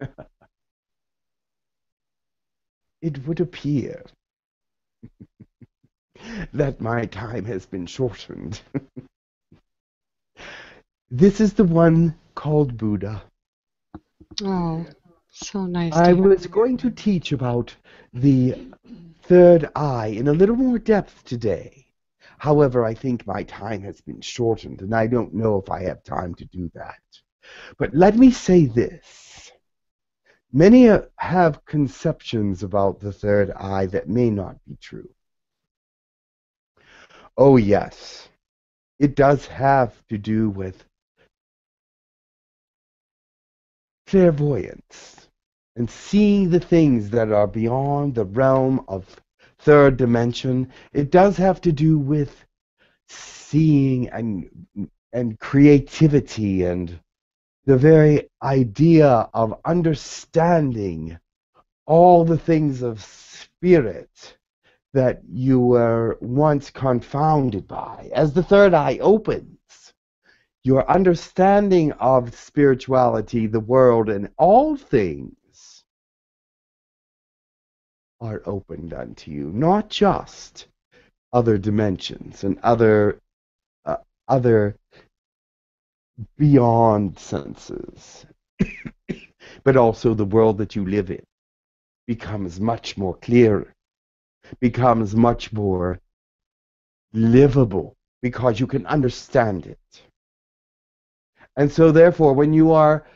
it would appear that my time has been shortened. this is the one called Buddha. Oh, so nice. I was going to teach about the third eye in a little more depth today. However, I think my time has been shortened, and I don't know if I have time to do that. But let me say this. Many have conceptions about the third eye that may not be true. Oh, yes, it does have to do with clairvoyance and seeing the things that are beyond the realm of third dimension. It does have to do with seeing and and creativity and the very idea of understanding all the things of spirit that you were once confounded by. As the third eye opens, your understanding of spirituality, the world, and all things are opened unto you, not just other dimensions and other uh, other beyond senses, but also the world that you live in becomes much more clear, becomes much more livable because you can understand it. And so, therefore, when you are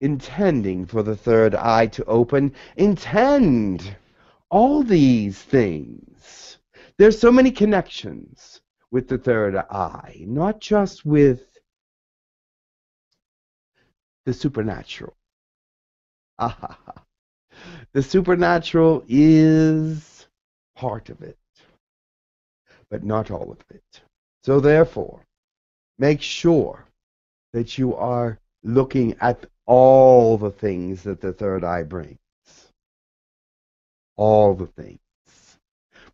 intending for the third eye to open, intend all these things. There's so many connections with the third eye, not just with the supernatural. the supernatural is part of it, but not all of it. So, therefore, make sure that you are looking at all the things that the third eye brings. All the things.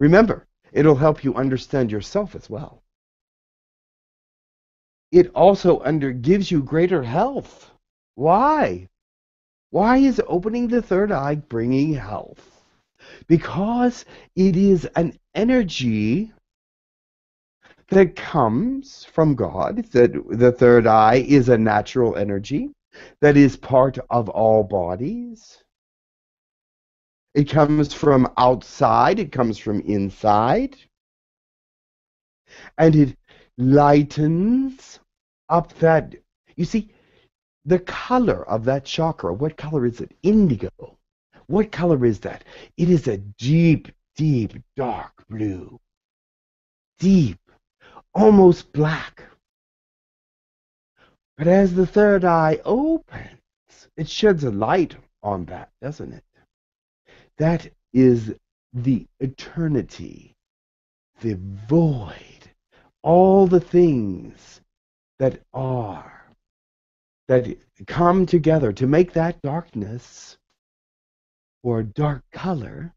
Remember, it'll help you understand yourself as well. It also under gives you greater health. Why? Why is opening the third eye bringing health? Because it is an energy that comes from God, that the third eye is a natural energy that is part of all bodies. It comes from outside, it comes from inside, and it lightens up that. You see, the color of that chakra, what color is it? Indigo. What color is that? It is a deep, deep, dark blue. Deep almost black. But as the third eye opens, it sheds a light on that, doesn't it? That is the eternity, the void, all the things that are, that come together to make that darkness or dark color.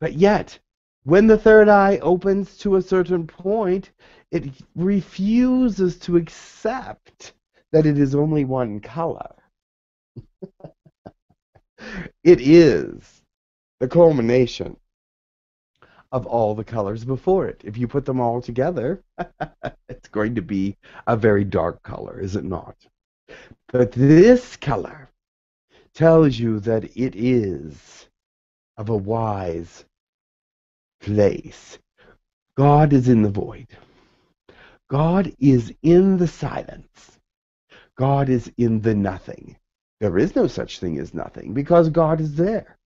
But yet, when the third eye opens to a certain point, it refuses to accept that it is only one color. it is the culmination of all the colors before it. If you put them all together, it's going to be a very dark color, is it not? But this color tells you that it is of a wise place. God is in the void. God is in the silence. God is in the nothing. There is no such thing as nothing because God is there.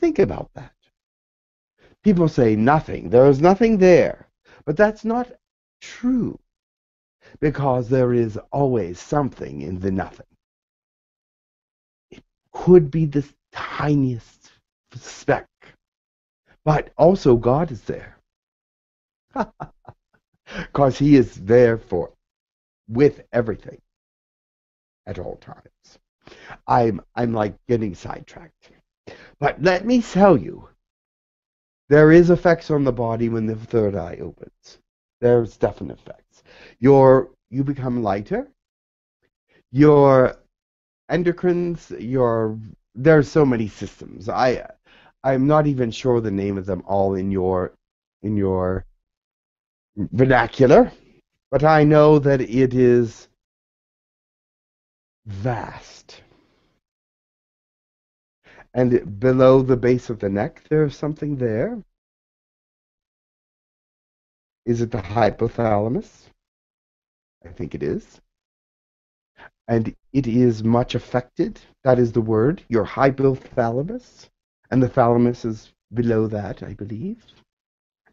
Think about that. People say nothing. There is nothing there. But that's not true because there is always something in the nothing. It could be the tiniest speck but also, God is there. Because He is there for, with everything at all times. I'm, I'm like getting sidetracked. But let me tell you, there is effects on the body when the third eye opens. There's definite effects. Your, you become lighter. Your endocrines, your there's so many systems. I I'm not even sure the name of them all in your in your vernacular, but I know that it is vast. And below the base of the neck, there's something there. Is it the hypothalamus? I think it is. And it is much affected. That is the word, your hypothalamus. And the thalamus is below that, I believe.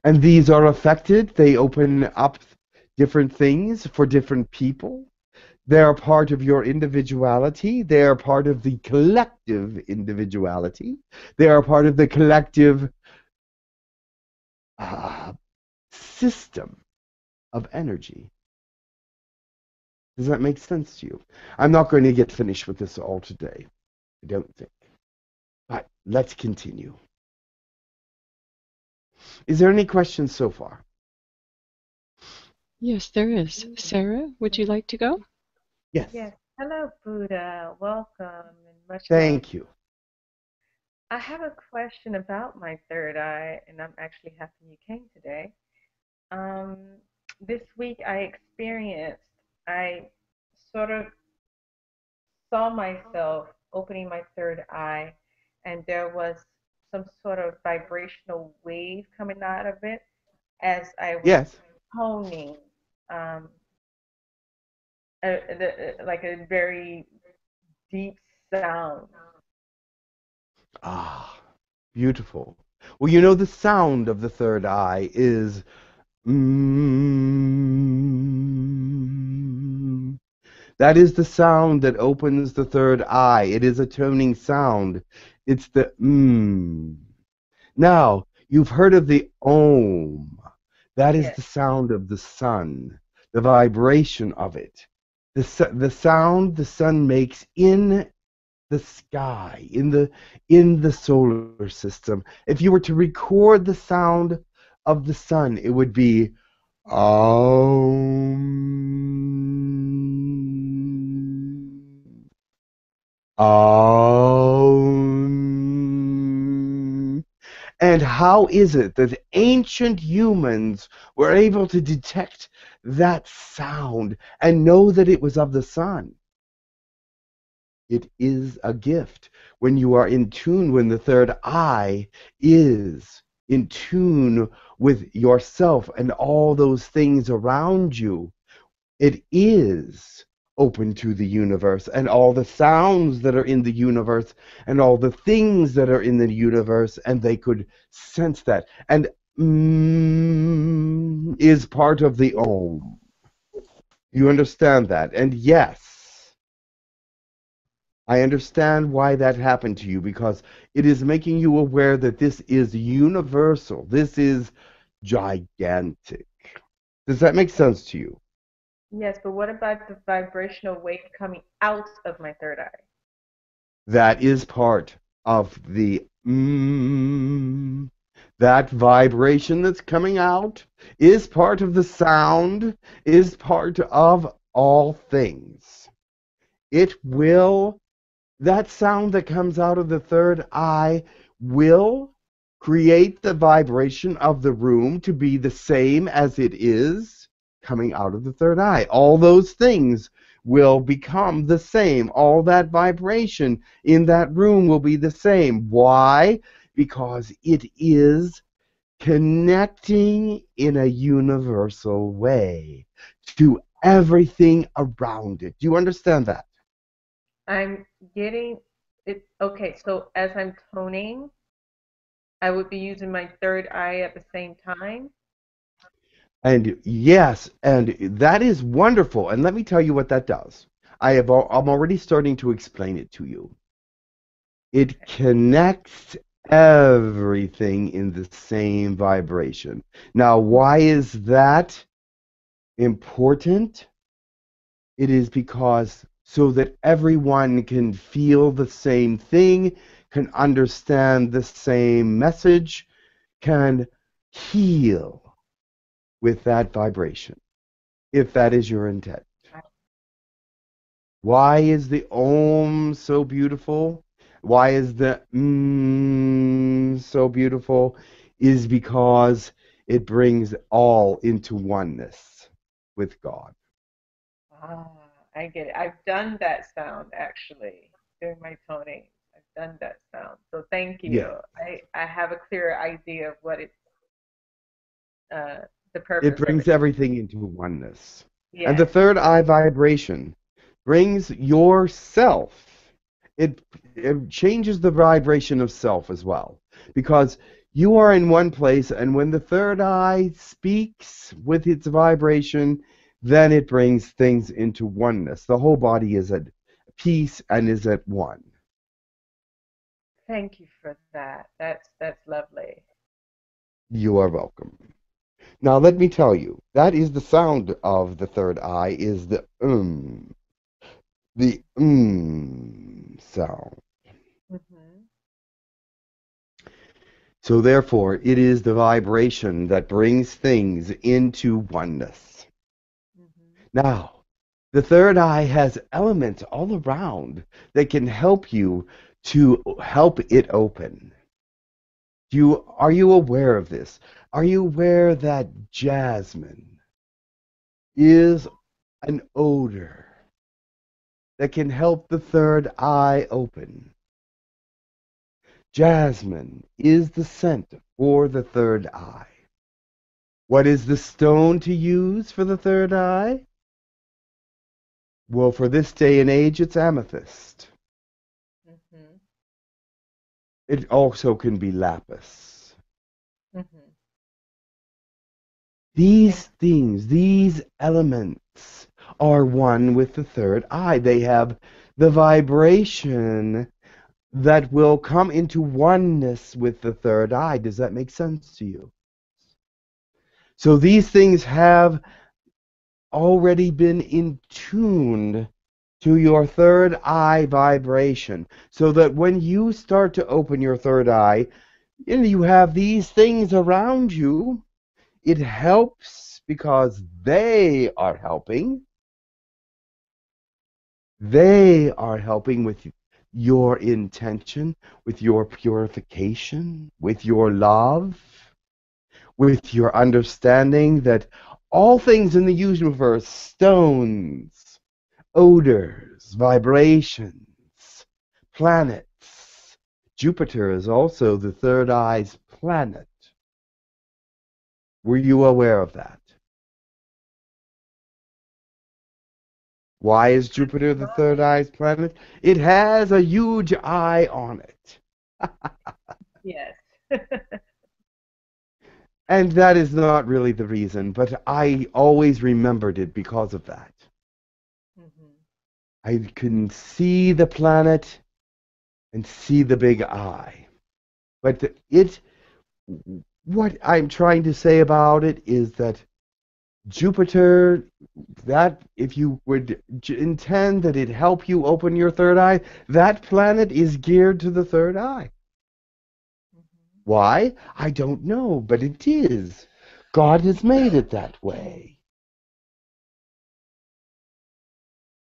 And these are affected. They open up different things for different people. They are part of your individuality. They are part of the collective individuality. They are part of the collective uh, system of energy. Does that make sense to you? I'm not going to get finished with this all today. I don't think. But let's continue. Is there any questions so far? Yes, there is. Sarah, would you like to go? Yes. Yes. Hello, Buddha. Welcome and much Thank love. you. I have a question about my third eye, and I'm actually happy you came today. Um, this week I experienced, I sort of saw myself opening my third eye, and there was some sort of vibrational wave coming out of it as I was Yes. toning, um, a, the, like a very deep sound. Ah, beautiful. Well, you know, the sound of the third eye is. Mm, that is the sound that opens the third eye. It is a toning sound. It's the mm. Now, you've heard of the om. That is Yes. the sound of the sun, the vibration of it. The, the sound the sun makes in the sky, in the in the solar system. If you were to record the sound of the sun, it would be um, um. And how is it that ancient humans were able to detect that sound and know that it was of the sun? It is a gift when you are in tune, when the third eye is in tune with yourself and all those things around you. It is open to the universe and all the sounds that are in the universe and all the things that are in the universe, and they could sense that. And mm, is part of the Om. You understand that? And yes. I understand why that happened to you because it is making you aware that this is universal. This is gigantic. Does that make sense to you? Yes, but what about the vibrational wave coming out of my third eye? That is part of the mm, that vibration that's coming out is part of the sound, is part of all things. It will that sound that comes out of the third eye will create the vibration of the room to be the same as it is coming out of the third eye. All those things will become the same. All that vibration in that room will be the same. Why? Because it is connecting in a universal way to everything around it. Do you understand that? I'm getting it. Okay, so as I'm toning, I would be using my third eye at the same time. And yes, and that is wonderful. And let me tell you what that does. I have I'm already starting to explain it to you. It connects everything in the same vibration. Now, why is that important? It is because so that everyone can feel the same thing, can understand the same message, can heal with that vibration, if that is your intent. Why is the Om so beautiful? Why is the mm so beautiful? Is because it brings all into oneness with God. Ah, I get it. I've done that sound actually during my toning. I've done that sound. So thank you. Yeah. I, I have a clear idea of what it's uh, the purpose. It brings it. everything into oneness. Yeah. And the third eye vibration brings yourself. It, it changes the vibration of self as well. Because you are in one place, and when the third eye speaks with its vibration, then it brings things into oneness. The whole body is at peace and is at one. Thank you for that. That's that's lovely. You are welcome. Now let me tell you, that is the sound of the third eye is the um. The um sound. hmm So therefore it is the vibration that brings things into oneness. hmm Now, the third eye has elements all around that can help you to help it open. Do you are you aware of this? Are you aware that jasmine is an odor that can help the third eye open? Jasmine is the scent for the third eye. What is the stone to use for the third eye? Well, for this day and age, it's amethyst. hmm It also can be lapis. hmm These things, these elements, are one with the third eye. They have the vibration that will come into oneness with the third eye. Does that make sense to you? So these things have already been in tuned to your third eye vibration so that when you start to open your third eye and you have these things around you it helps because they are helping they are helping with your intention with your purification with your love with your understanding that all things in the universe stones, odors, vibrations, planets. Jupiter is also the third eye's planet. Were you aware of that? Why is Jupiter the third eye's planet? It has a huge eye on it. Yes. And that is not really the reason, but I always remembered it because of that. hmm I can see the planet and see the big eye. But it, what I'm trying to say about it is that Jupiter, that if you would intend that it help you open your third eye, that planet is geared to the third eye. hmm Why? I don't know, but it is. God has made it that way.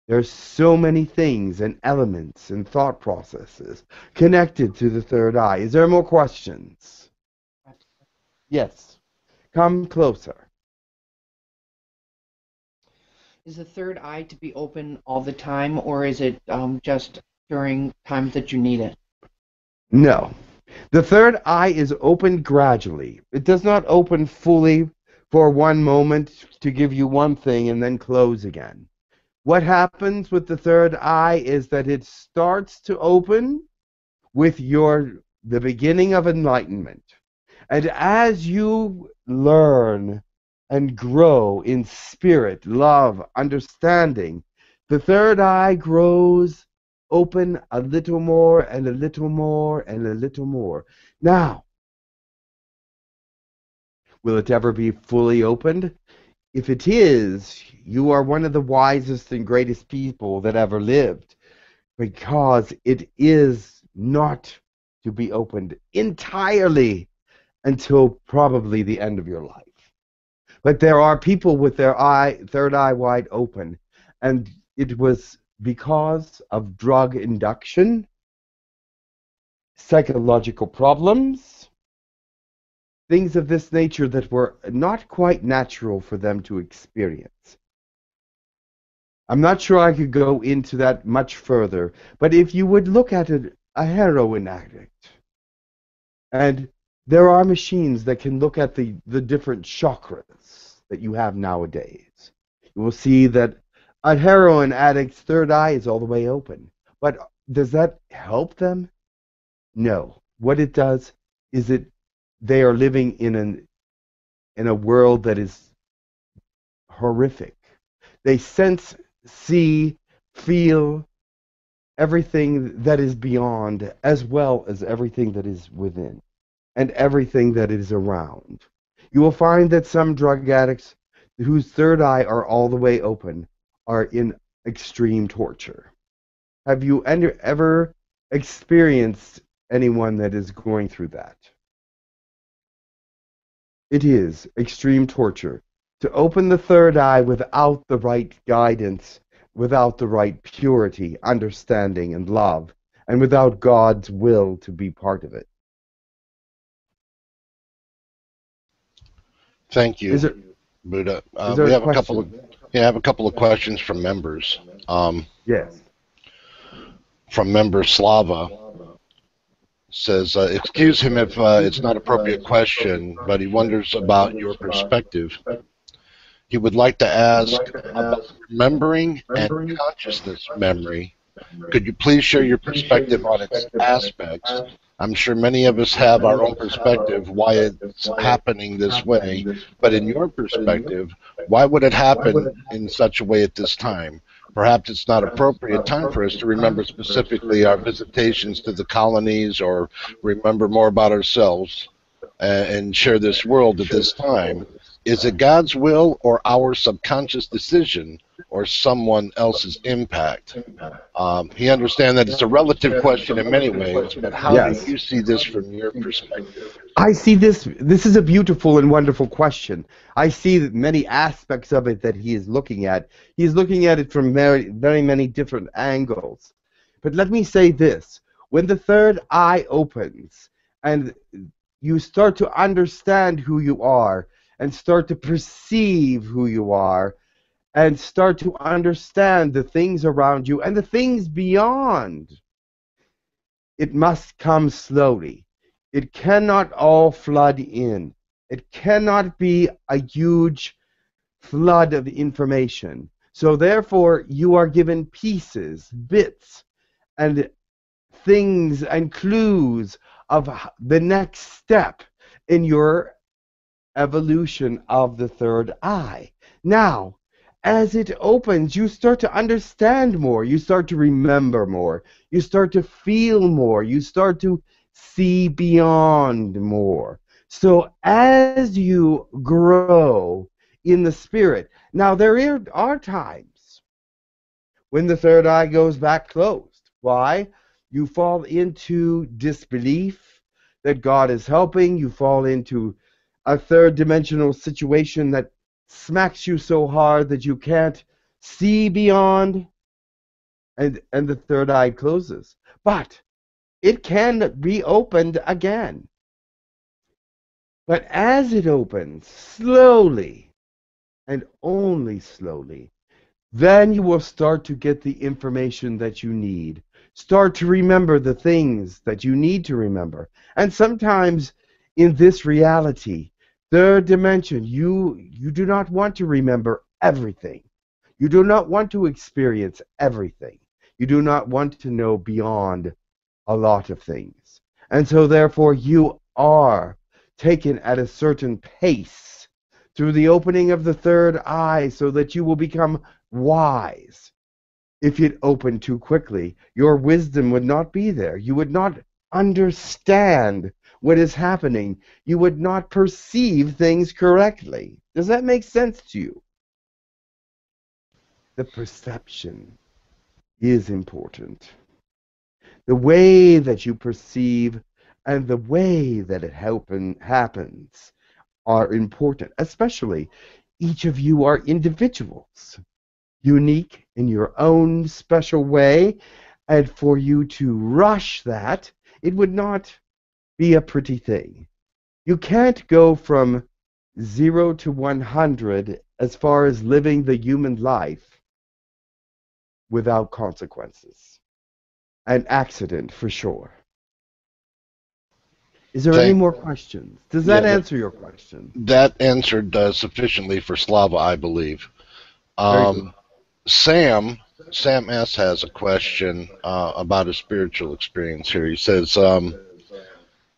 There's so many things and elements and thought processes connected to the third eye. Is there more questions? Yes. Come closer. Is the third eye to be open all the time, or is it um, just during times that you need it? No. The third eye is opened gradually. It does not open fully for one moment to give you one thing and then close again. What happens with the third eye is that it starts to open with your the beginning of enlightenment. And as you learn and grow in spirit, love, understanding, the third eye grows open a little more and a little more and a little more. Now, will it ever be fully opened? If it is, you are one of the wisest and greatest people that ever lived because it is not to be opened entirely until probably the end of your life. But there are people with their eye, third eye wide open, and it was because of drug induction, psychological problems, things of this nature that were not quite natural for them to experience. I'm not sure I could go into that much further, but if you would look at a, a heroin addict, and there are machines that can look at the, the different chakras that you have nowadays, you will see that a heroin addict's third eye is all the way open. But does that help them? No. What it does is it they are living in an in a world that is horrific. They sense, see, feel everything that is beyond as well as everything that is within and everything that is around. You will find that some drug addicts whose third eye are all the way open are in extreme torture. Have you ever experienced anyone that is going through that? It is extreme torture. To open the third eye without the right guidance, without the right purity, understanding, and love, and without God's will to be part of it. Thank you, Is it, Buddha. Uh, there we a have a couple of yeah, I have a couple of questions from members. Um, Yes. from member Slava says, uh, excuse him if uh, it's not appropriate question, but he wonders about your perspective. He would like to ask about remembering and consciousness memory. Could you please share your perspective on its aspects? I'm sure many of us have our own perspective why it's happening this way, but in your perspective, why would it happen in such a way at this time? Perhaps it's not appropriate time for us to remember specifically our visitations to the colonies or remember more about ourselves and, and share this world at this time. Is it God's will or our subconscious decision or someone else's impact? Um, he understands that it's a relative question in many ways, but how Yes. do you see this from your perspective? I see this. This is a beautiful and wonderful question. I see many aspects of it that he is looking at. He is looking at it from very, very many different angles. But let me say this: when the third eye opens and you start to understand who you are, and start to perceive who you are, and start to understand the things around you and the things beyond, it must come slowly. It cannot all flood in. It cannot be a huge flood of information. So therefore, you are given pieces, bits, and things and clues of the next step in your evolution of the third eye. Now, as it opens, you start to understand more. You start to remember more. You start to feel more. You start to see beyond more. So as you grow in the spirit, now there are- times when the third eye goes back closed. Why? You fall into disbelief that God is helping. You fall into a third dimensional situation that smacks you so hard that you can't see beyond and and the third eye closes. But it can be opened again. But as it opens slowly and only slowly then you will start to get the information that you need. Start to remember the things that you need to remember. And sometimes in this reality third dimension you you do not want to remember everything. You do not want to experience everything. You do not want to know beyond a lot of things. And so therefore you are taken at a certain pace through the opening of the third eye so that you will become wise. If it opened too quickly your wisdom would not be there. You would not understand what is happening you would not perceive things correctly. Does that make sense to you? The perception is important. The way that you perceive and the way that it happen, happens are important, especially each of you are individuals, unique in your own special way, and for you to rush that, it would not be a pretty thing. You can't go from zero to 100 as far as living the human life without consequences. An accident for sure. Is there any more questions? Does that Yeah, that- answer your question? That answered uh, sufficiently for Slava, I believe. Um, Sam, Sam S has a question uh, about a spiritual experience here. He says um,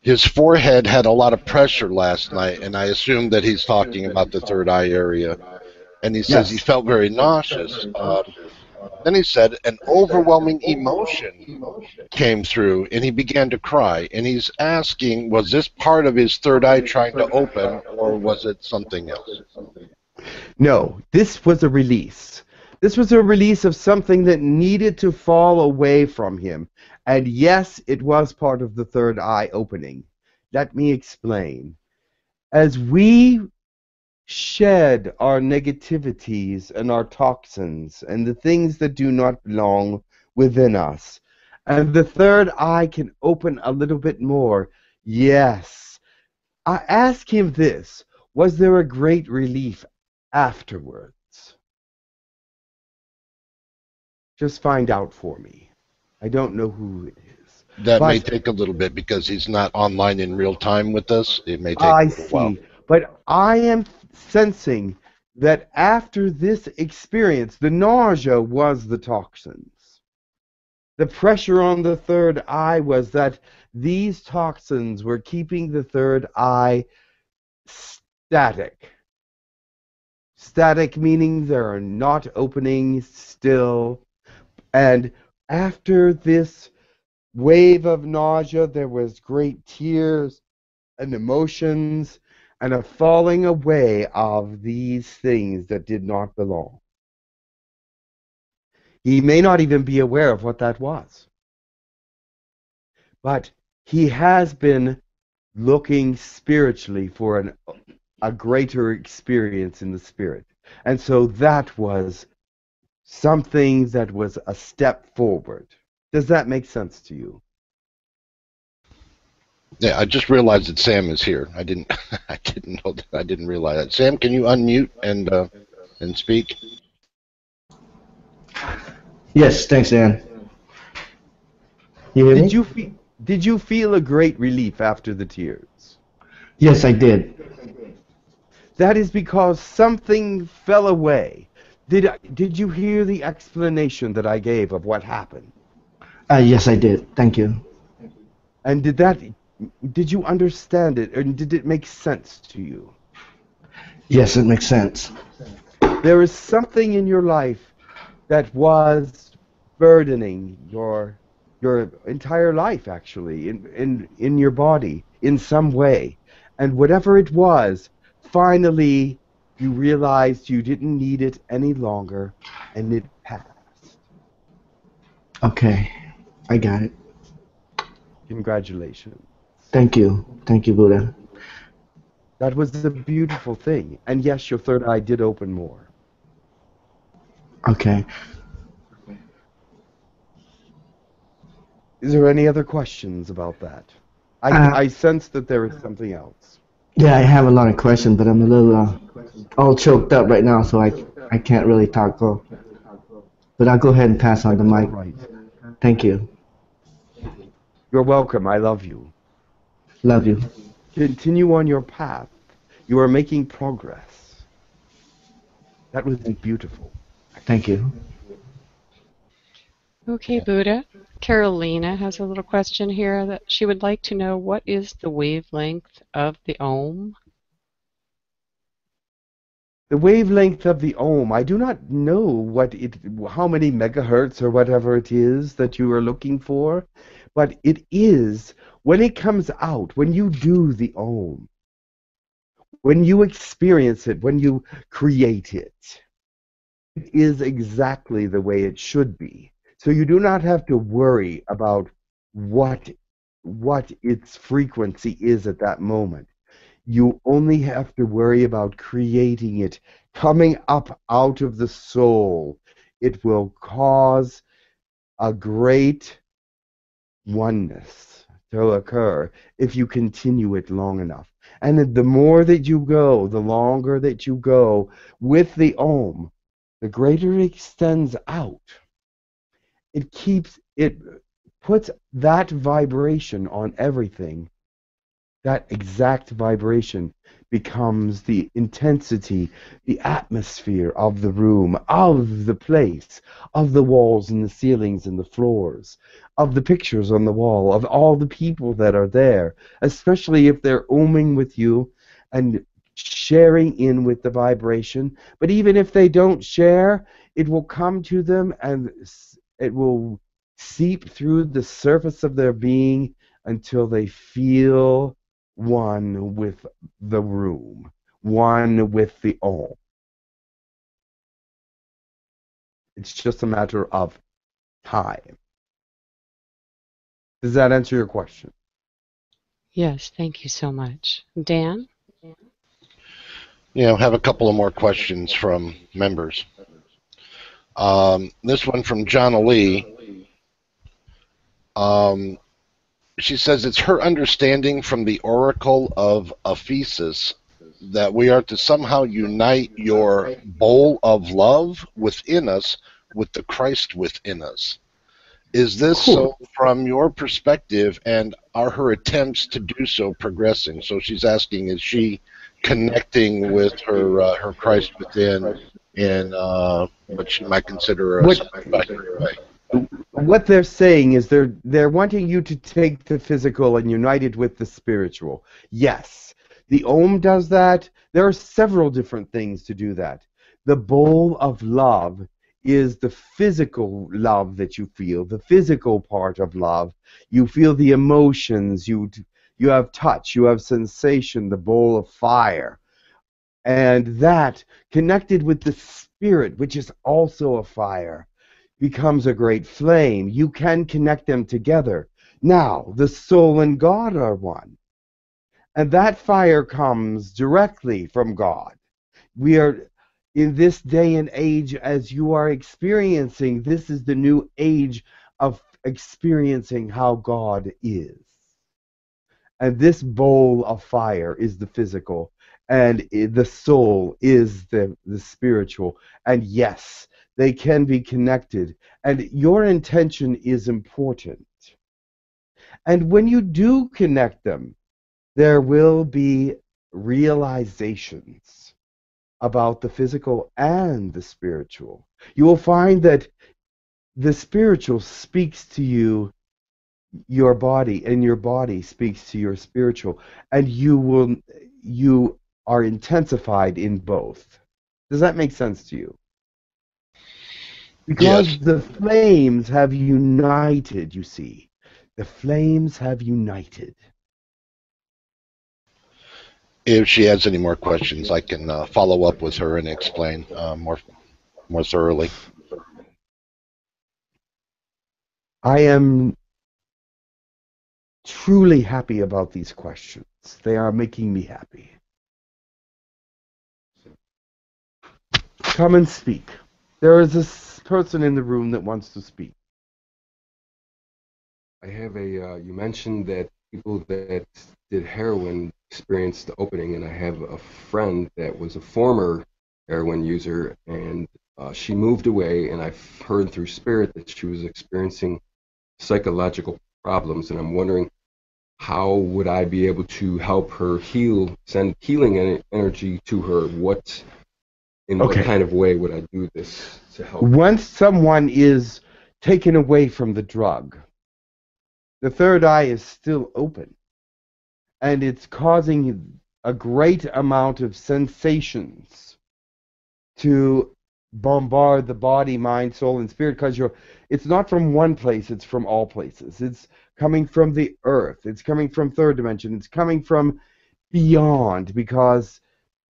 his forehead had a lot of pressure last night, and I assume that he's talking about the third eye area. And he says Yes. he felt very nauseous. Um, then he said an overwhelming emotion came through, and he began to cry. And he's asking, was this part of his third eye trying to open, or was it something else? No, this was a release. This was a release of something that needed to fall away from him. And yes, it was part of the third eye opening. Let me explain. As we shed our negativities and our toxins and the things that do not belong within us, and the third eye can open a little bit more, yes. I ask him this Was there a great relief afterwards? Just find out for me. I don't know who it is. That may take a little bit because he's not online in real time with us. It may take I a little while. see. But I am sensing that after this experience, the nausea was the toxins. The pressure on the third eye was that these toxins were keeping the third eye static. Static meaning they're not opening still. And after this wave of nausea, there was great tears and emotions and a falling away of these things that did not belong. He may not even be aware of what that was. But he has been looking spiritually for an, a greater experience in the spirit. And so that was something that was a step forward. Does that make sense to you? Yeah, I just realized that Sam is here. I didn't. I didn't know that. I didn't realize that. Sam, can you unmute and uh, and speak? Yes, thanks, Dan. You hear Did me? you fe- did you feel a great relief after the tears? Yes, I did. That is because something fell away. Did I, did you hear the explanation that I gave of what happened? Uh, yes, I did. Thank you. And did that did you understand it and did it make sense to you? Yes, it makes sense. There is something in your life that was burdening your your entire life actually in in in your body in some way. And whatever it was, finally you realized you didn't need it any longer and it passed. Okay, I got it. Congratulations. Thank you. Thank you, Buddha. That was a beautiful thing. And yes, your third eye did open more. Okay. Is there any other questions about that? I, Uh, I sense that there is something else. Yeah, I have a lot of questions, but I'm a little uh, all choked up right now, so I I can't really talk. Go. But I'll go ahead and pass on the mic. Thank you. You're welcome. I love you. Love you. Continue on your path. You are making progress. That was beautiful. Thank you. Okay, Buddha. Carolina has a little question here that she would like to know what is the wavelength of the Om? The wavelength of the Om, I do not know what it, how many megahertz or whatever it is that you are looking for, but it is, when it comes out, when you do the Om, when you experience it, when you create it, it is exactly the way it should be. So you do not have to worry about what what its frequency is at that moment. You only have to worry about creating it, coming up out of the soul it will cause a great oneness to occur if you continue it long enough. And the more that you go, the longer that you go with the Om, the greater it extends out. It keeps, it puts that vibration on everything. That exact vibration becomes the intensity, the atmosphere of the room, of the place, of the walls and the ceilings and the floors, of the pictures on the wall, of all the people that are there, especially if they're oming with you and sharing in with the vibration. But even if they don't share, it will come to them and it will seep through the surface of their being until they feel one with the room, one with the all. It's just a matter of time. Does that answer your question? Yes, thank you so much. Dan? You know, have a couple of more questions from members. Um, this one from John Lee. Um, she says it's her understanding from the oracle of Ephesus that we are to somehow unite your bowl of love within us with the Christ within us. Is this cool. so from your perspective, and are her attempts to do so progressing? So she's asking, is she connecting with her uh, her Christ within in uh, what she might consider a what, what they're saying is they're they're wanting you to take the physical and unite it with the spiritual. Yes, the Om does that. There are several different things to do that. The bowl of love is the physical love that you feel, the physical part of love. You feel the emotions. You you have touch. You have sensation. The bowl of fire, and that connected with the spirit, which is also a fire becomes a great flame. You can connect them together. Now, the soul and God are one. And that fire comes directly from God. We are in this day and age, as you are experiencing, this is the new age of experiencing how God is. And this bowl of fire is the physical, and the soul is the, the spiritual. And yes, they can be connected. And your intention is important. And when you do connect them, there will be realizations about the physical and the spiritual. You will find that the spiritual speaks to you your body and your body speaks to your spiritual and you will you are intensified in both does that make sense to you because yes. the flames have united, you see. The flames have united. If she has any more questions, I can uh, follow up with her and explain uh, more, more thoroughly. I am truly happy about these questions. They are making me happy. Come and speak. There is a person in the room that wants to speak. I have a. Uh, you mentioned that people that did heroin experienced the opening, and I have a friend that was a former heroin user, and uh, she moved away, and I've heard through spirit that she was experiencing psychological problems, and I'm wondering how would I be able to help her heal, send healing energy to her? What in okay. what kind of way would I do this to help? Once someone is taken away from the drug, the third eye is still open, and it's causing a great amount of sensations to bombard the body, mind, soul, and spirit because you're it's not from one place, it's from all places. It's coming from the earth, it's coming from third dimension, it's coming from beyond because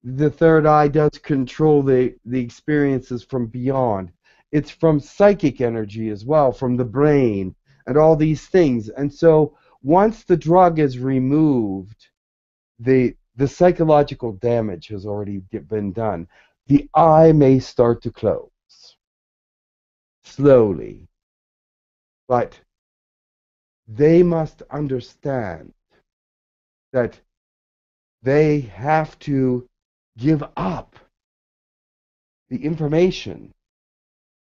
the third eye does control the, the experiences from beyond. It's from psychic energy as well, from the brain, and all these things. And so once the drug is removed, the the psychological damage has already been done. The eye may start to close. slowly. But they must understand that they have to give up the information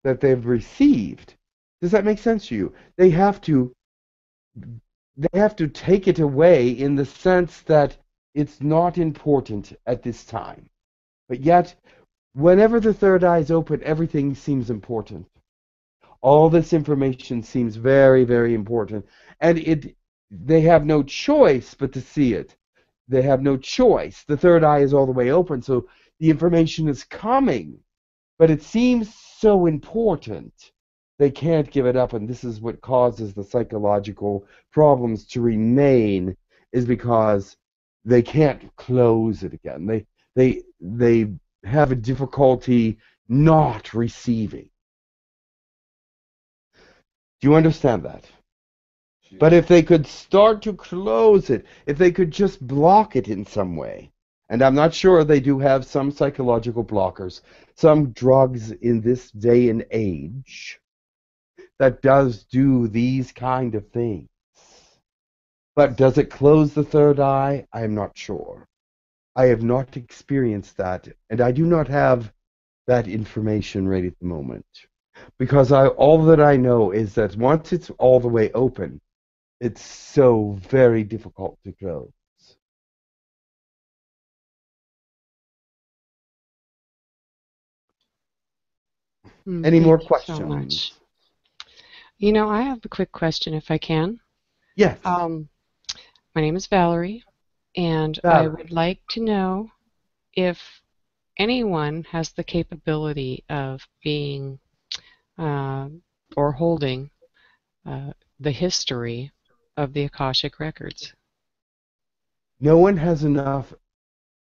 that they've received. Does that make sense to you? They have to they have to take it away in the sense that it's not important at this time. But yet, whenever the third eye is open, everything seems important. All this information seems very, very important. And it they have no choice but to see it. They have no choice. The third eye is all the way open, so the information is coming. But it seems so important they can't give it up, and this is what causes the psychological problems to remain, is because they can't close it again. They they they have a difficulty not receiving. Do you understand that? But if they could start to close it, if they could just block it in some way, and I'm not sure they do have some psychological blockers, some drugs in this day and age that does do these kind of things. But does it close the third eye? I am not sure. I have not experienced that, and I do not have that information right at the moment. Because I, all that I know is that once it's all the way open, it's so very difficult to close. Hmm, Any more you so questions? You know, I have a quick question if I can. Yes. Um, my name is Valerie, and I would like to know if anyone has the capability of being uh, or holding uh, the history of the Akashic records. no one has enough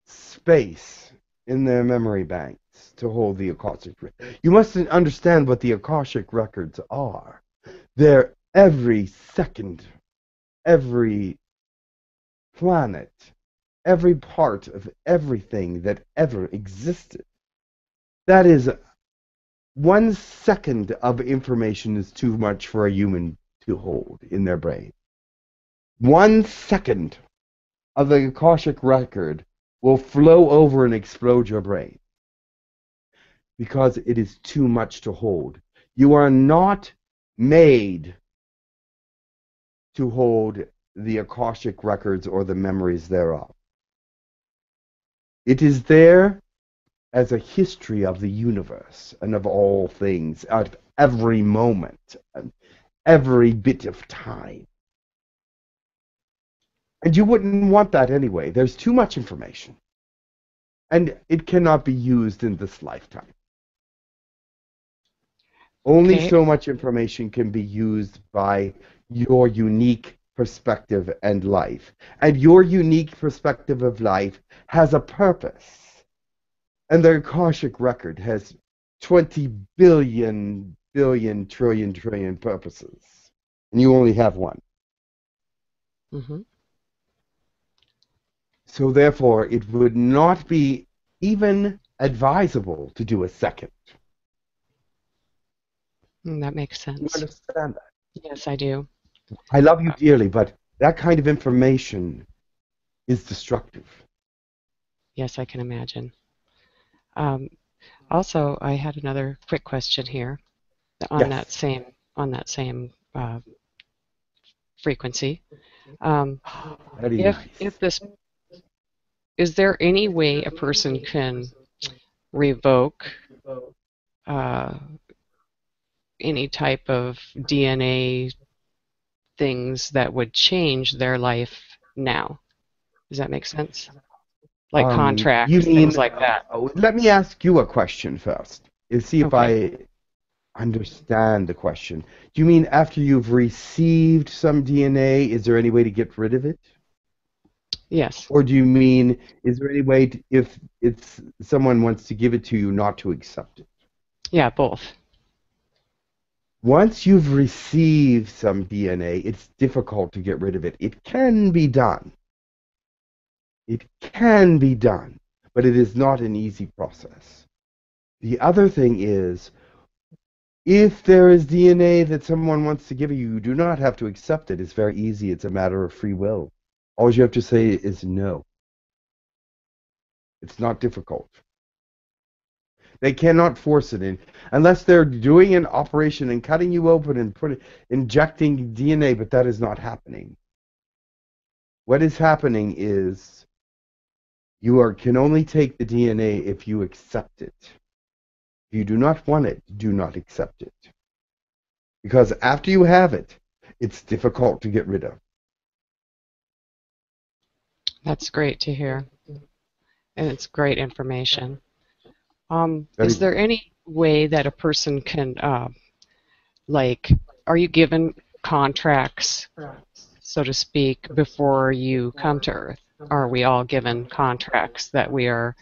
space in their memory banks to hold the Akashic. re- You must understand what the Akashic records are. They're every second, every planet, every part of everything that ever existed. That is, one second of information is too much for a human to hold in their brain. One second of the Akashic record will flow over and explode your brain because it is too much to hold. You are not made to hold the Akashic records or the memories thereof. It is there as a history of the universe and of all things, at every moment, and every bit of time. And you wouldn't want that anyway. There's too much information. And it cannot be used in this lifetime. Only Okay. so much information can be used by your unique perspective and life. And your unique perspective of life has a purpose. And the Akashic record has 20 billion, billion, trillion, trillion purposes. And you only have one. hmm So therefore, it would not be even advisable to do a second. Mm, That makes You sense. understand that? Yes, I do. I love you dearly, but that kind of information is destructive. Yes, I can imagine. Um, also, I had another quick question here on Yes. that same on that same uh, frequency. Um, if nice. if this is there any way a person can revoke uh, any type of DNA things that would change their life now? Does that make sense? Like Um, contracts, you mean- things like that. Oh, let me ask you a question first. and see if Okay. I understand the question. Do you mean after you've received some DNA, is there any way to get rid of it? Yes. Or do you mean, is there any way, to, if it's someone wants to give it to you, not to accept it? Yeah, both. Once you've received some DNA, it's difficult to get rid of it. It can be done. It can be done, but it is not an easy process. The other thing is, If there is DNA that someone wants to give you, you do not have to accept it. It's very easy. It's a matter of free will. All you have to say is no. It's not difficult. They cannot force it in unless they're doing an operation and cutting you open and put injecting DNA, but that is not happening. What is happening is you are can only take the DNA if you accept it. If you do not want it, do not accept it. Because after you have it, it's difficult to get rid of. That's great to hear. And it's great information. Um, is there any way that a person can, uh, like, are you given contracts, so to speak, before you come to Earth? Are we all given contracts that we are?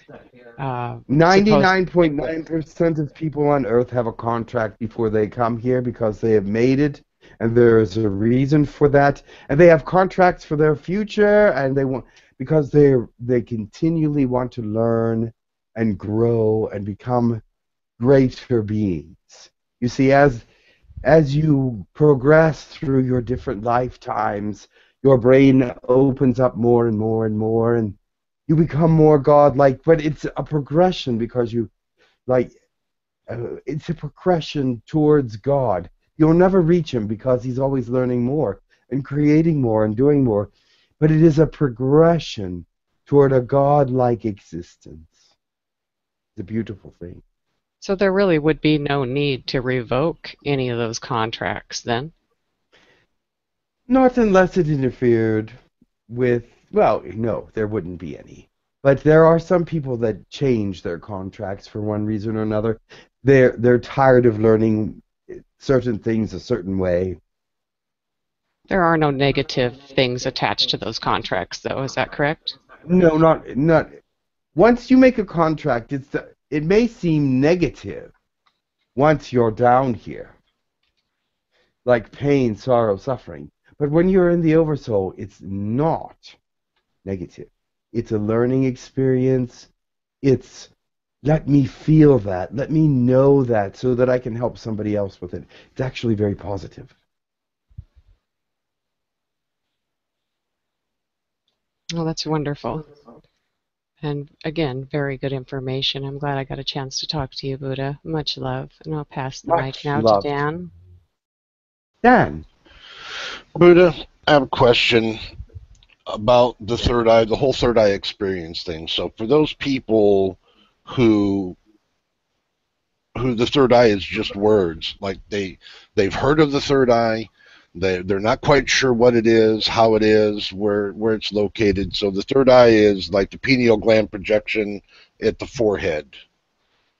Uh, 99.9% of people on Earth have a contract before they come here because they have made it, and there is a reason for that, and they have contracts for their future, and they want because they they continually want to learn and grow and become greater beings. You see, as as you progress through your different lifetimes, your brain opens up more and more and more, and you become more godlike. But it's a progression because you, like, uh, it's a progression towards God. You'll never reach Him because He's always learning more and creating more and doing more. But it is a progression toward a godlike existence. It's a beautiful thing. So there really would be no need to revoke any of those contracts then? Not unless it interfered with, well, no, there wouldn't be any. But there are some people that change their contracts for one reason or another. They're they're tired of learning certain things a certain way. There are no negative things attached to those contracts, though. Is that correct? No, not not. Once you make a contract, it's the, it may seem negative once you're down here, like pain, sorrow, suffering. But when you're in the oversoul, it's not negative. It's a learning experience. It's let me feel that. Let me know that so that I can help somebody else with it. It's actually very positive. Well, that's wonderful. And again, very good information. I'm glad I got a chance to talk to you, Buddha. Much love. And I'll pass the Much mic now love. to Dan. Dan, Buddha, I have a question about the third eye, the whole third eye experience thing. So for those people who who the third eye is just words, like they they've heard of the third eye, they they're not quite sure what it is, how it is, where where it's located. So the third eye is like the pineal gland projection at the forehead.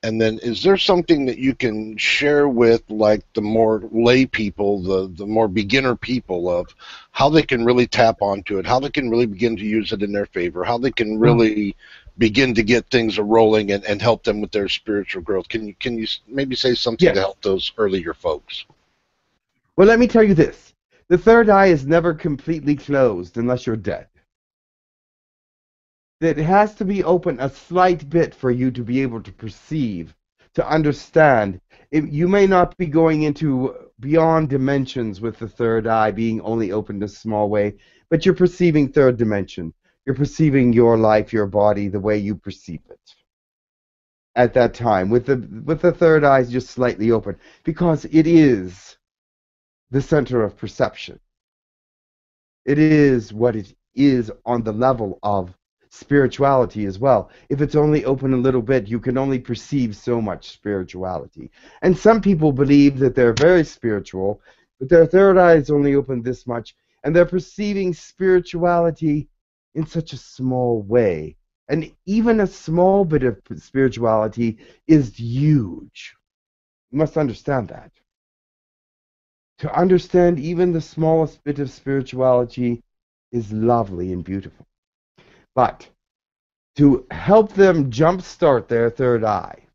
And then is there something that you can share with like the more lay people, the the more beginner people of how they can really tap onto it, how they can really begin to use it in their favor, how they can really begin to get things a rolling and, and help them with their spiritual growth. Can you can you maybe say something Yes. to help those earlier folks? Well, let me tell you this: the third eye is never completely closed unless you're dead. It has to be open a slight bit for you to be able to perceive, to understand. It, you may not be going into beyond dimensions with the third eye being only opened a small way, but you're perceiving third dimension. You're perceiving your life, your body, the way you perceive it at that time, with the with the third eye just slightly open, because it is the center of perception. It is what it is on the level of spirituality as well. If it's only open a little bit, you can only perceive so much spirituality. And some people believe that they're very spiritual, but their third eye is only open this much, and they're perceiving spirituality in such a small way. And even a small bit of spirituality is huge. You must understand that. To understand even the smallest bit of spirituality is lovely and beautiful. But to help them jumpstart their third eye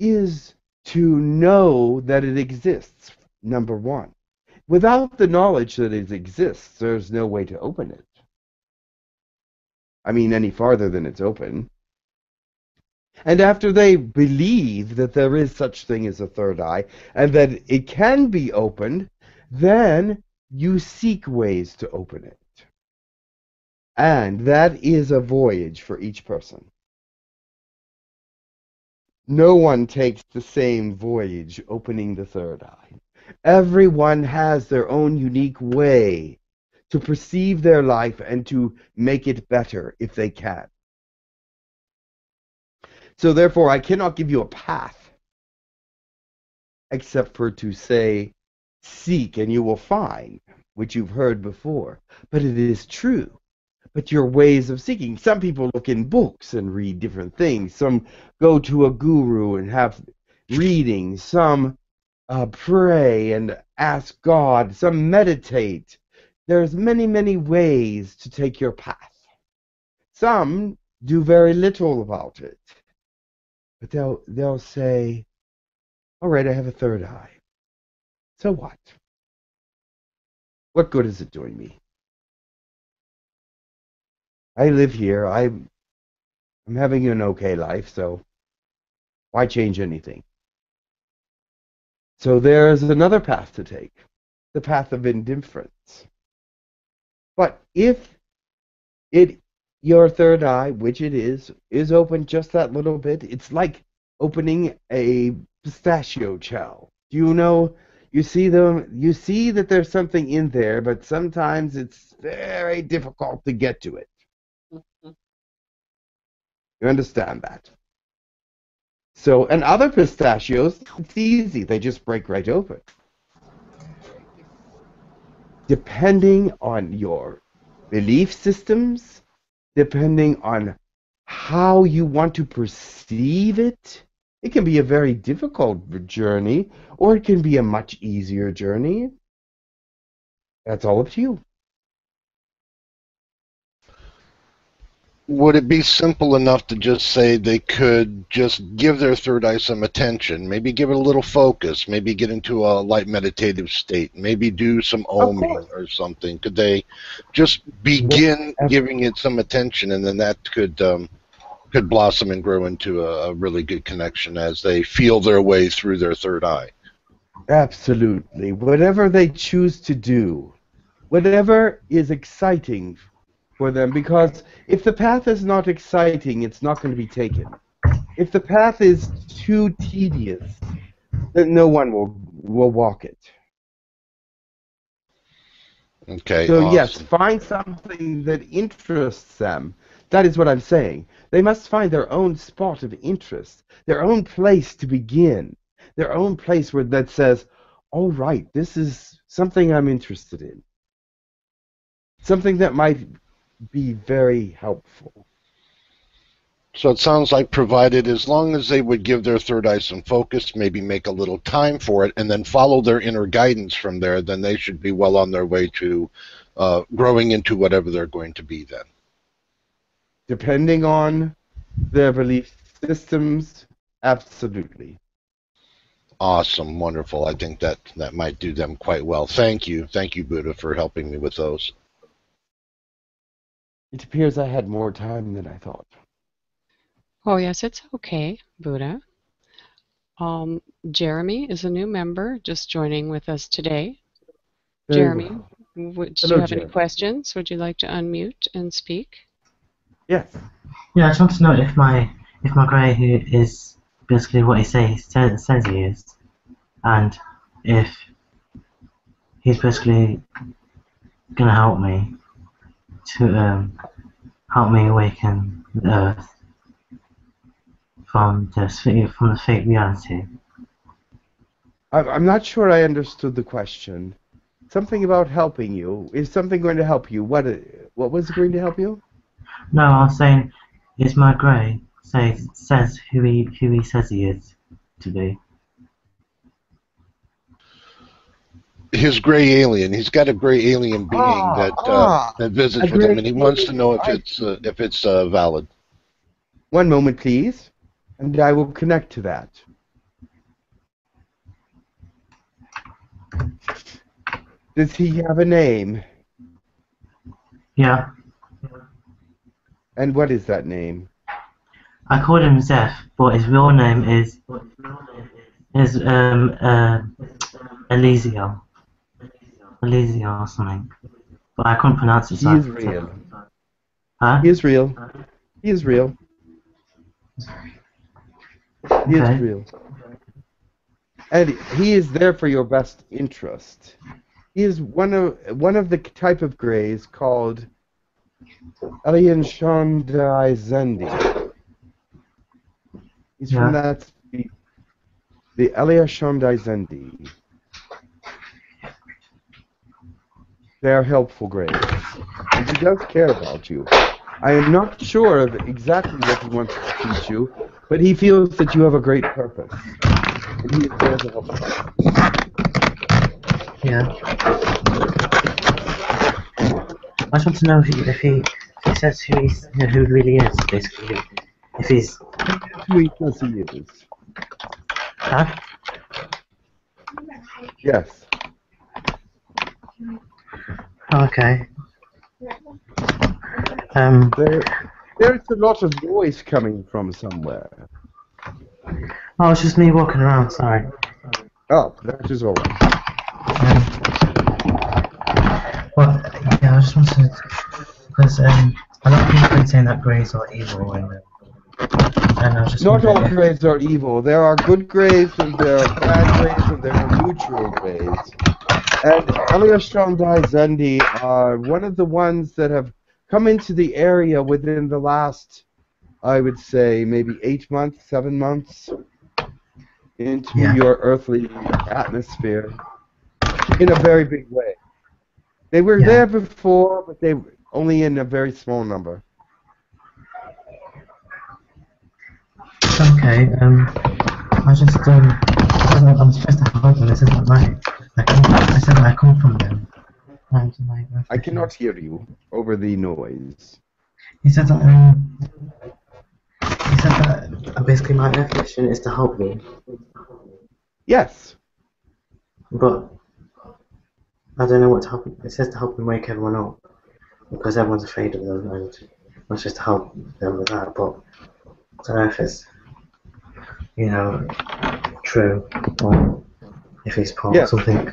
is to know that it exists, number one. Without the knowledge that it exists, there's no way to open it. I mean, any farther than it's open. And after they believe that there is such thing as a third eye and that it can be opened, then you seek ways to open it. And that is a voyage for each person. No one takes the same voyage opening the third eye. Everyone has their own unique way to perceive their life and to make it better if they can. So therefore, I cannot give you a path except for to say, seek and you will find, which you've heard before. But it is true. But your ways of seeking. Some people look in books and read different things. Some go to a guru and have readings. Some uh, pray and ask God. Some meditate. There's many, many ways to take your path. Some do very little about it. But they'll they'll say, "All right, I have a third eye. So what? What good is it doing me? I live here. I I'm having an okay life, so why change anything?" So there's another path to take, the path of indifference. But if it your third eye, which it is, is open just that little bit. It's like opening a pistachio shell. Do you know? You see them. You see that there's something in there, but sometimes it's very difficult to get to it. Mm-hmm. You understand that? So, and other pistachios, it's easy. They just break right open. Depending on your belief systems, depending on how you want to perceive it. It can be a very difficult journey, or it can be a much easier journey. That's all up to you. Would it be simple enough to just say they could just give their third eye some attention, maybe give it a little focus, maybe get into a light meditative state, maybe do some oming or something? Could they just begin giving it some attention, and then that could um, could blossom and grow into a, a really good connection as they feel their way through their third eye? Absolutely. Whatever they choose to do, whatever is exciting for them because if the path is not exciting, it's not going to be taken. If the path is too tedious, then no one will will walk it. Okay. So awesome. yes, find something that interests them. That is what I'm saying. They must find their own spot of interest, their own place to begin, their own place where that says, "All right, this is something I'm interested in." Something that might be very helpful. So it sounds like provided as long as they would give their third eye some focus, maybe make a little time for it, and then follow their inner guidance from there, then they should be well on their way to uh, growing into whatever they're going to be then. Depending on their belief systems, absolutely. Awesome, wonderful. I think that that might do them quite well. Thank you, thank you, Buddha, for helping me with those. It appears I had more time than I thought. Oh, yes, it's okay, Buddha. Um, Jeremy is a new member just joining with us today. Very Jeremy, well. would, do Hello, you have any questions? Would you like to unmute and speak? Yes. Yeah, I just want to know if my if my grey who is basically what he say he says, says he is, and if he's basically gonna help me to um, help me awaken the earth from the fake from the fake reality. I'm I'm not sure I understood the question. Something about helping you. Is something going to help you? What what was going to help you? No, I was saying, is my grey say says who he who he says he is to be? His gray alien. He's got a gray alien being Ah, that uh, ah, that visits with him, and he wants to know if I- it's uh, if it's uh, valid. One moment, please, and I will connect to that. Does he have a name? Yeah, And what is that name? I called him Zeph, but his real name is is um uh Elisio. Elisio or something. But I couldn't pronounce it. He so I- is real. Huh? He is real. He is real. He Okay. is real. And he is there for your best interest. He is one of one of the type of greys called Elian Shondai Zendi. He's from that. The Elia Shondai Zendi. They are helpful greys. And he does care about you. I am not sure of exactly what he wants to teach you, but he feels that you have a great purpose. And he is there to help you. Yeah. I just want to know if he if he, he says who he's who he really is, basically. If he's Who he says he is. huh? Yes. Okay. Um There, there's a lot of noise coming from somewhere. oh it's just me walking around, sorry. Oh, that is all right. Um, well, yeah, I just wanted because um, a lot of people have been saying that greys are evil, and, uh, and I was just Not all greys are evil. There are good greys, and there are bad greys, and there are neutral greys. And Elias Shondai Zendi are one of the ones that have come into the area within the last, I would say, maybe eight months, seven months, into Yeah. your earthly atmosphere in a very big way. They were Yeah. there before, but they were only in a very small number. Okay, um, I just, um, I'm supposed to help them, this isn't right. I, come, I said I come from them. And like, I cannot hear you over the noise. He said that, um, he said that uh, basically my mission is to help me, Yes. but I don't know what to help. It says to help them wake everyone up because everyone's afraid of them, and it's just to help them with that. But I don't know if it's, you know, true or if he's part Yeah. of something.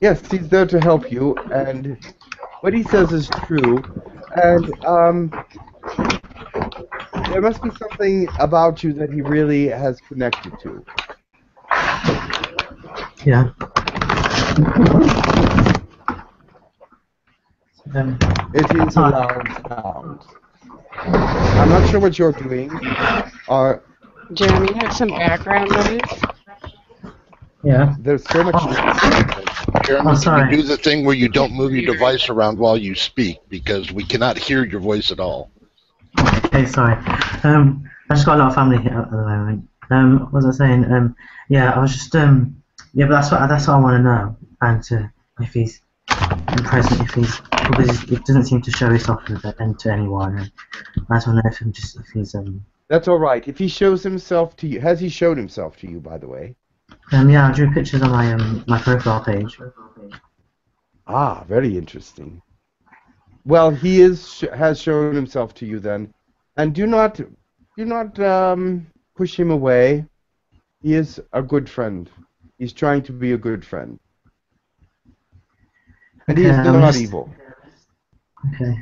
Yes, he's there to help you, and what he says is true. And um, there must be something about you that he really has connected to. Yeah. Um, It is a loud sound. I'm not sure what you're doing. Or Jeremy, you have some background noise. yeah. there's so much. Jeremy, Oh, can you do the thing where you don't move your device around while you speak because we cannot hear your voice at all. Okay, sorry. Um, I just got a lot of family here at the moment. Um, what was I saying? Um, yeah, I was just um, yeah, but that's what that's what I want to know, and to, if he's present, if he's because it doesn't seem to show himself to, the- to anyone, and I just want to know if him just if he's um, That's all right. If he shows himself to you, has he showed himself to you, by the way? um, yeah, I drew pictures on my um my profile page. Ah, very interesting. Well, he is has shown himself to you then, and do not do not um, push him away. He is a good friend. He's trying to be a good friend, and he is Okay, not just- evil. Okay.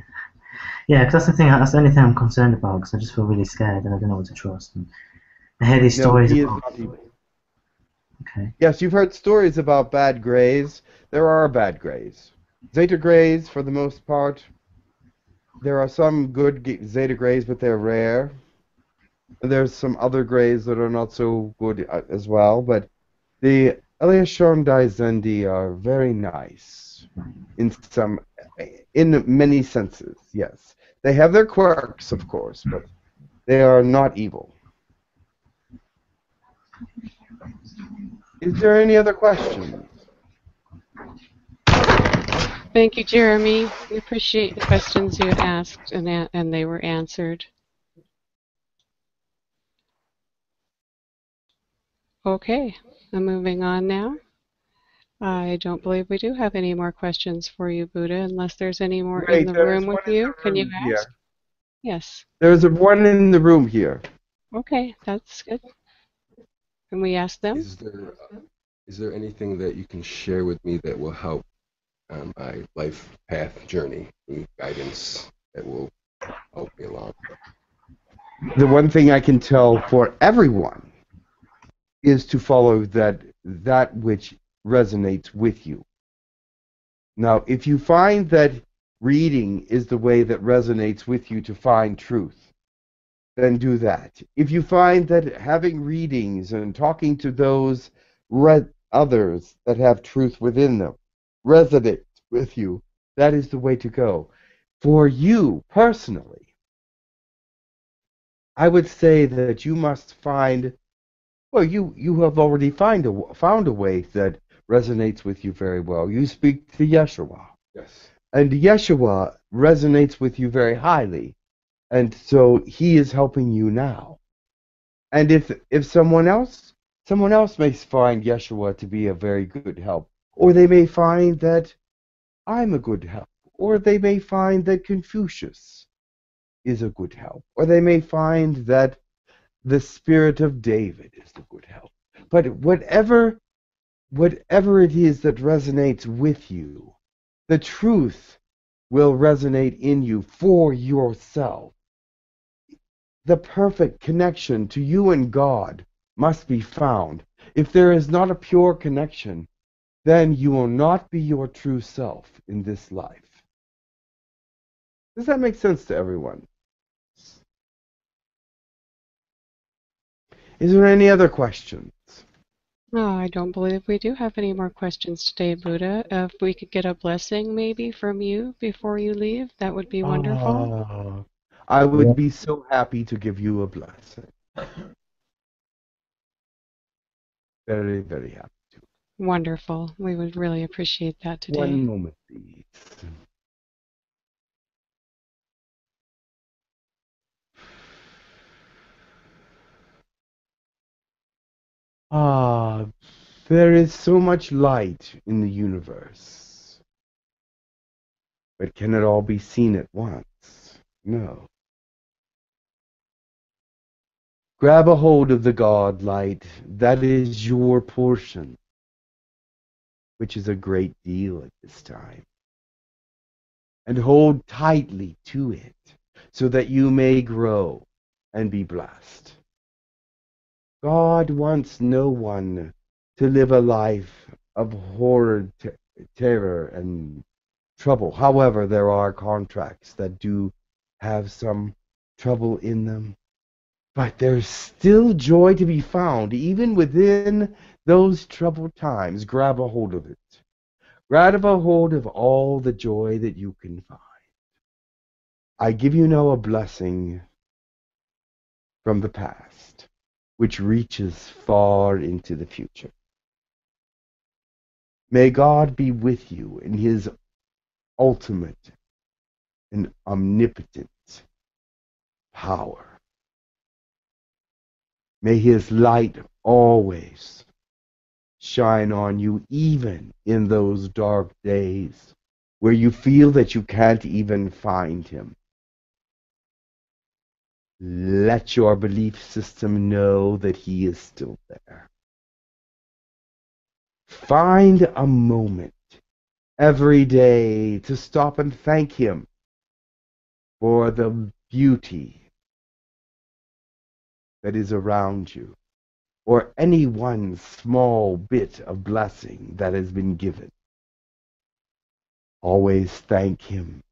Yeah, because that's the thing. That's the only thing I'm concerned about. Because I just feel really scared and I don't know what to trust. And I hear these No, stories he about. Okay. Yes, you've heard stories about bad greys. There are bad greys. Zeta greys, for the most part. There are some good Zeta greys, but they're rare. There's some other greys that are not so good uh, as well, but the Eliashon Zendi are very nice in some, in many senses. Yes, they have their quirks, of course, but they are not evil. Is there any other questions? Thank you, Jeremy. We appreciate the questions you asked and, and they were answered. Okay, I'm moving on now. I don't believe we do have any more questions for you, Buddha, unless there's any more Wait, in the room with you. the Can you room here. ask? Yes. There's one in the room here. Okay, that's good. Can we ask them? Is there uh, is there anything that you can share with me that will help on my life path journey? Any guidance that will help me along? The one thing I can tell for everyone is to follow that that which resonates with you. Now, if you find that reading is the way that resonates with you to find truth, then do that. If you find that having readings and talking to those others that have truth within them resonates with you, that is the way to go. For you personally, I would say that you must find well, you, you have already find a, found a way that resonates with you very well. You speak to Yeshua, Yes. and Yeshua resonates with you very highly, and so he is helping you now. And if if someone else someone else may find Yeshua to be a very good help, or they may find that I'm a good help, or they may find that Confucius is a good help, or they may find that the spirit of David is the good help. But whatever whatever it is that resonates with you, the truth will resonate in you for yourself. The perfect connection to you and God must be found. If there is not a pure connection, then you will not be your true self in this life. Does that make sense to everyone? Is there any other questions? No, I don't believe we do have any more questions today, Buddha. if we could get a blessing maybe from you before you leave, that would be wonderful. Ah, I would be so happy to give you a blessing. Very, very happy to. Wonderful. We would really appreciate that today. One moment, please. Ah, there is so much light in the universe. But can it all be seen at once? No. Grab a hold of the God light. That is your portion, which is a great deal at this time. And hold tightly to it so that you may grow and be blessed. God wants no one to live a life of horror, t- terror, and trouble. However, there are contracts that do have some trouble in them. But there's still joy to be found, even within those troubled times. Grab a hold of it. Grab a hold of all the joy that you can find. I give you now a blessing from the past, which reaches far into the future. May God be with you in his ultimate and omnipotent power. May his light always shine on you, even in those dark days where you feel that you can't even find him. Let your belief system know that he is still there. Find a moment every day to stop and thank him for the beauty that is around you, or any one small bit of blessing that has been given. Always thank Him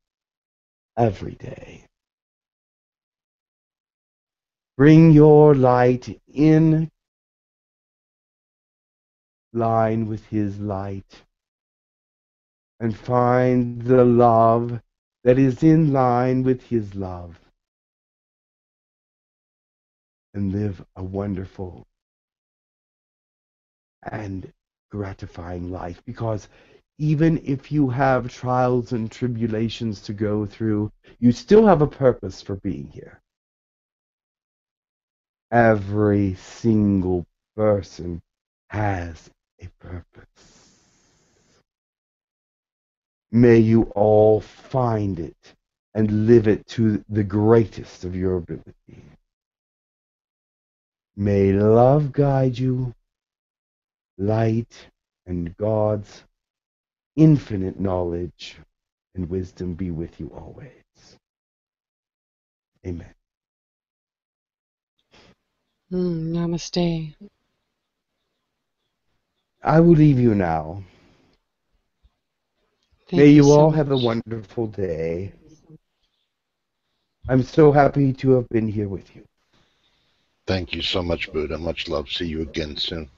every day. Bring your light in line with His light and find the love that is in line with His love and live a wonderful and gratifying life because even if you have trials and tribulations to go through, you still have a purpose for being here. Every single person has a purpose. May you all find it and live it to the greatest of your ability. May love guide you, light and God's infinite knowledge and wisdom be with you always. Amen. Mm, namaste. I will leave you now. Thank May you so all have a wonderful day. I'm so happy to have been here with you. Thank you so much, Buddha. Much love. See you again soon.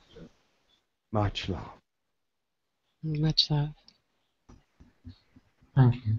Much love. Much love. Thank you.